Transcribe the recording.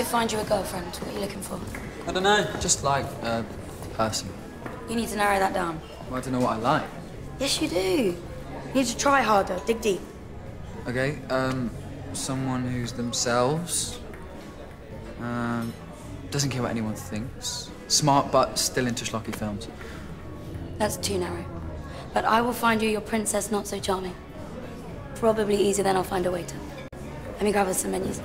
to find you a girlfriend. What are you looking for? I don't know. Just like a person. You need to narrow that down. Well, I don't know what I like. Yes, you do. You need to try harder, dig deep. Okay, um, someone who's themselves. Um, doesn't care what anyone thinks. Smart, but still into schlocky films. That's too narrow. But I will find you your princess not so charming. Probably easier than I'll find a waiter. Let me grab us some menus.